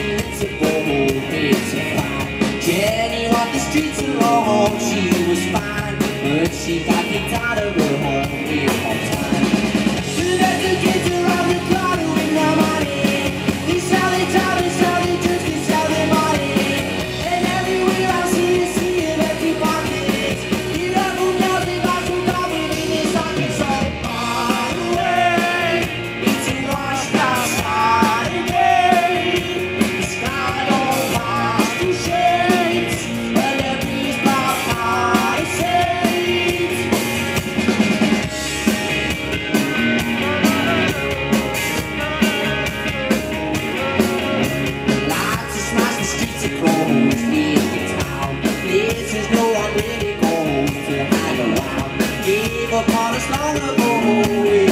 it's a bold, it's a. Jenny walked the streets alone, she was fine, but she got tired of her home. upon us long ago.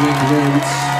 Wing Roots.